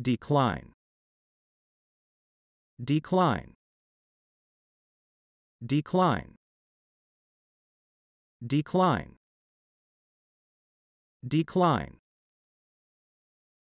Decline. Decline. Decline. Decline. Decline.